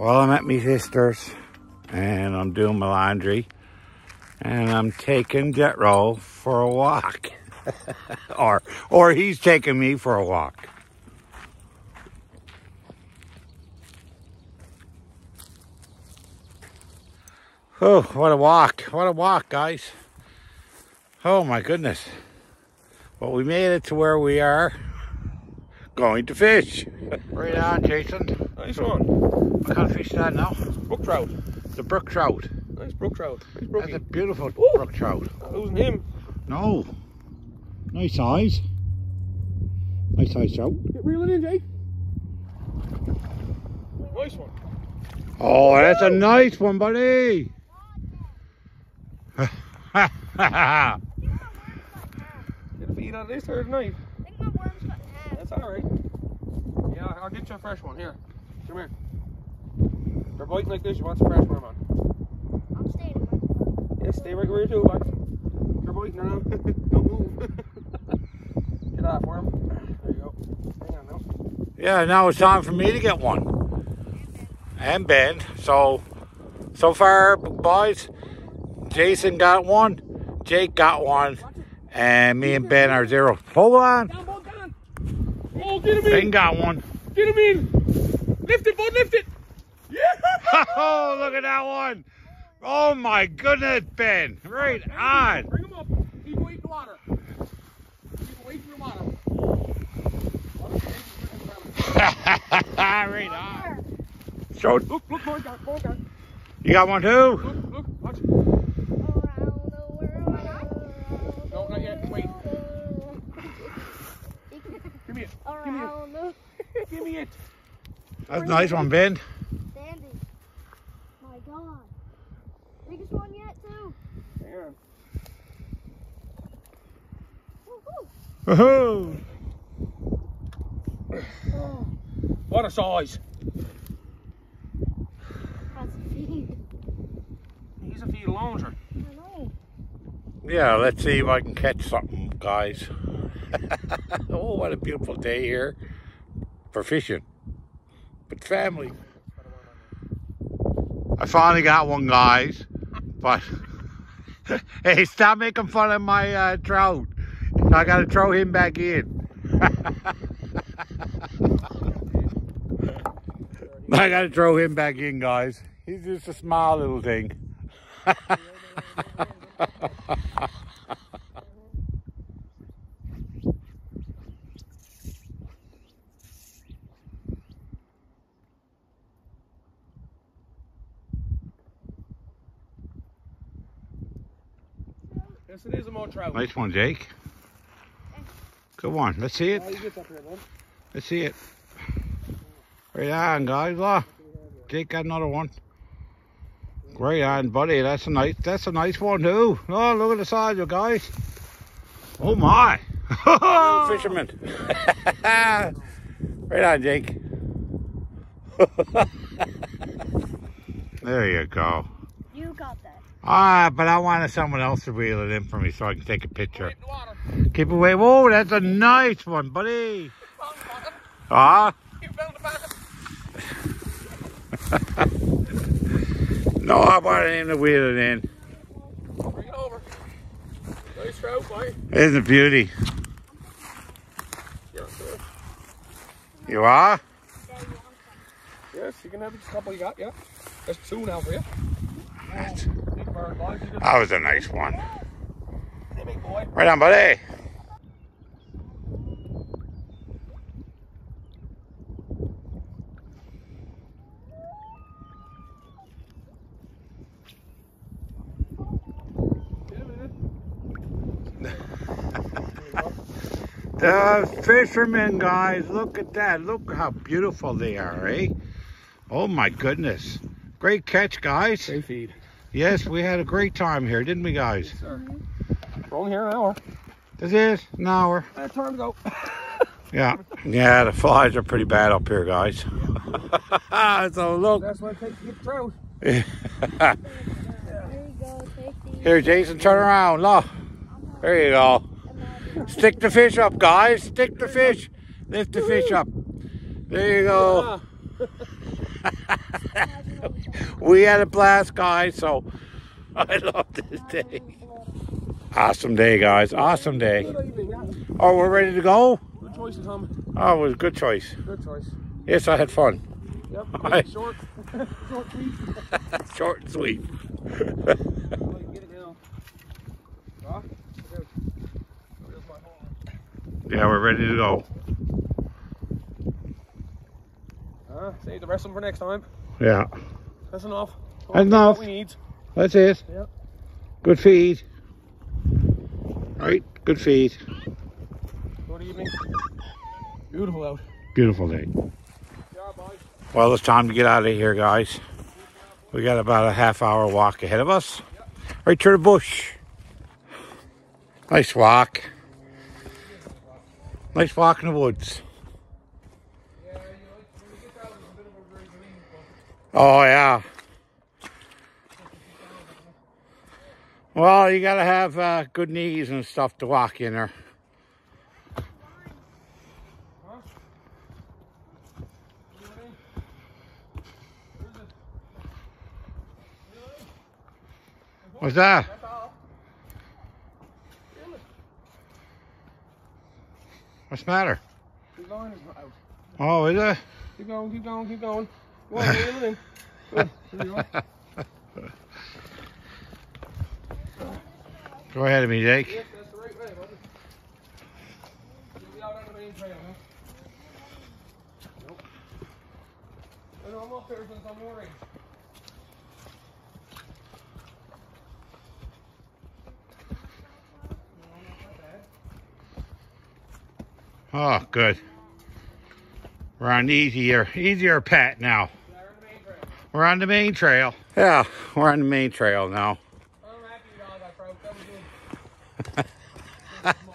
Well, I'm at my sister's and I'm doing my laundry and I'm taking Jethro for a walk. or, or he's taking me for a walk. Oh, what a walk. What a walk, guys. Oh, my goodness. Well, we made it to where we are going to fish. right on, Jason. Nice one. What kind of fish is that now? Brook trout. The brook trout. Nice brook trout. Nice That's a beautiful Ooh. brook trout. Not losing him. No. Nice size. Nice size trout. Get reeling in, Jake. Nice one. Oh, that's a nice one, buddy. Get a feed out of this third knife. I think my worm's cut in half. That's all right. Yeah, I'll get you a fresh one. Here. Come here. They're biting like this. You want some fresh worm on? I'm staying in my Yes, stay right where you're too, bud. You're biting now. Don't move. get off, worm. There you go. Hang on now. yeah, now it's time for me to get one. And Ben. So, so far, boys, Jason got one, Jake got one, and me and Ben are zero. Hold on. Down, bud, down. Oh, get him Ben got one. Get him in. Lift it, bud. Lift it. Yeah. Oh, look at that one. Oh my goodness, Ben. Right on. Bring him up. Keep away from the water. Keep away from the water. right on. So, Look, look, more down, more down. you got one too? Look, look, watch. around the world. No, not yet. Wait. Give me it. Around the Give me it. That's a nice one, Ben. Sandy. My God. Biggest one yet too. Hang on. Woo-hoo. Woohoo. What a size. That's a feed. He's a feed alone, sir. I know. Yeah, let's see if I can catch something, guys. oh, what a beautiful day here for fishing with family. I finally got one, guys. But hey, stop making fun of my uh, trout. I got to throw him back in. I got to throw him back in, guys. He's just a small little thing. Yes, it is a more trout. Nice one, Jake. Good one. Let's see it. Oh, you get up here, bud. Let's see it. Right on, guys. Look. Jake got another one. Great on, buddy. That's a nice. That's a nice one too. Oh, look at the size, you guys. Oh my! Fisherman. right on, Jake. there you go. Ah, but I wanted someone else to reel it in for me so I can take a picture. Right in the water. Keep away. Whoa, that's a nice one, buddy. Found the bottom. Ah. You found the bottom. No, I wanted him to wheel it in. Bring it over. Nice trout, boy. It's a beauty. Yeah, sure. You are? Yes, you can have a couple you got, yeah. That's two now for you. That's- Big bird, boy. You just- That was a nice one. Hey, big boy. Right on, buddy. Get him in it. The fishermen, guys, look at that. Look how beautiful they are, eh? Oh my goodness. Great catch, guys. Great feed. Yes, we had a great time here, didn't we, guys? Sir. We're only here an hour. This is an hour. Uh, time to go. Yeah. Yeah, the flies are pretty bad up here, guys. so look. That's what it takes to get the trout. There you go. Take these. Here, Jason, turn around. Look. There you go. Stick the fish up, guys. Stick the fish. Lift the fish up. There you go. We had a blast, guys. So I love this day. Awesome day, guys. Awesome day. Good evening, yeah. Oh, we're ready to go. Good choice, Tom. Oh, it was a good choice. Good choice. Yes, I had fun. Yep. Short. Short, sweet. Short and sweet. Well, you can get it now. Ah, look out. There's my hole. Yeah, we're ready to go. Ah, save the rest of them for next time. Yeah, That's enough. That's enough. We need. that's it. Yep. Good feed. Right, good feed. Good evening. Beautiful out. Beautiful day. Well, it's time to get out of here, guys. We got about a half hour walk ahead of us. Right to the bush. Nice walk. Nice walk in the woods. Yeah, you know, when you get out, it's a bit of a very green, Oh, yeah. Well, you got to have uh, good knees and stuff to walk in there. but, huh? You know what I mean? Where's it? What's that? What's the matter? The line is not out. Oh, is it? Keep going, keep going, keep going. Go reel it in. Good. There you go. Go ahead of me, Jake. Yes, that's the right way, buddy. You'll be out on the main trail now. Nope. I know I'm up there since I'm mooring. Oh, good. We're on easier, easier pat now. Yeah, we're on the main trail. We're on the main trail. Yeah, we're on the main trail now. I'm happy with all that trout. That was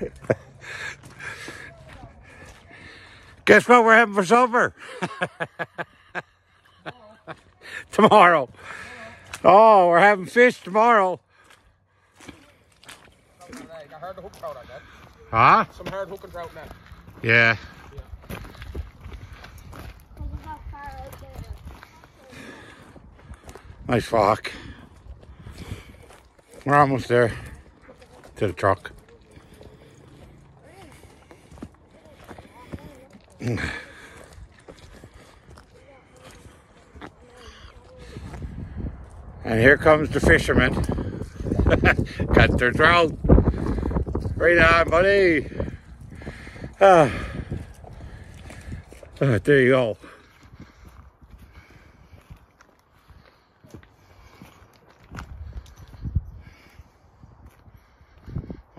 good. Guess what we're having for supper? tomorrow. Oh, we're having fish tomorrow. Something like that. I heard the hook trout on that. Huh? Some hard hook and trout in that. Yeah. Look how far out there. Nice walk. We're almost there to the truck. And here comes the fishermen. Got their trout. Right on, buddy. Ah. Ah, there you go.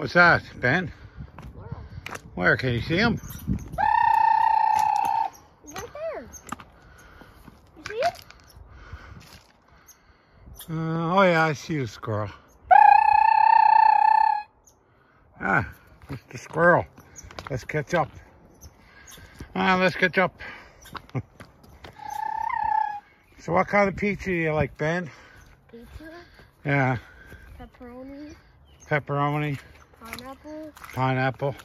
What's that, Ben? Where can you see him? He's right there. You see it? Uh, oh yeah, I see the squirrel. Ah, it's the squirrel. Let's catch up. Ah, let's catch up. so what kind of pizza do you like, Ben? Pizza, Yeah, pepperoni, pepperoni, pineapple,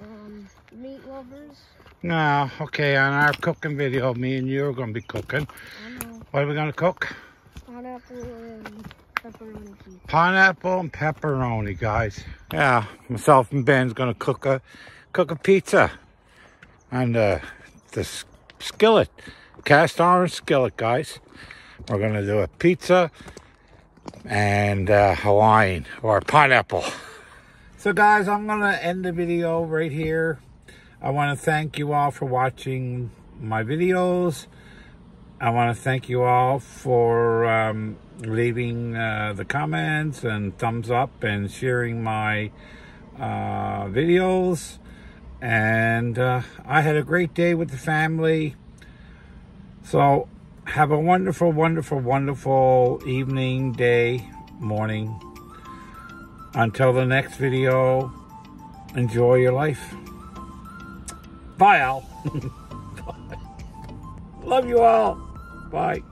um, meat lovers. No, okay, on our cooking video, me and you are going to be cooking. What are we going to cook? Pineapple and pepperoni. Pineapple and pepperoni, guys. Yeah, myself and Ben's gonna cook a cook a pizza And uh, the skillet, cast iron skillet, guys. We're gonna do a pizza and uh, Hawaiian or pineapple. So, guys, I'm gonna end the video right here. I want to thank you all for watching my videos. I want to thank you all for um, leaving uh, the comments and thumbs up and sharing my uh, videos. And uh, I had a great day with the family. So have a wonderful, wonderful, wonderful evening, day, morning. Until the next video, enjoy your life. Bye, Al. Love you all. Bye.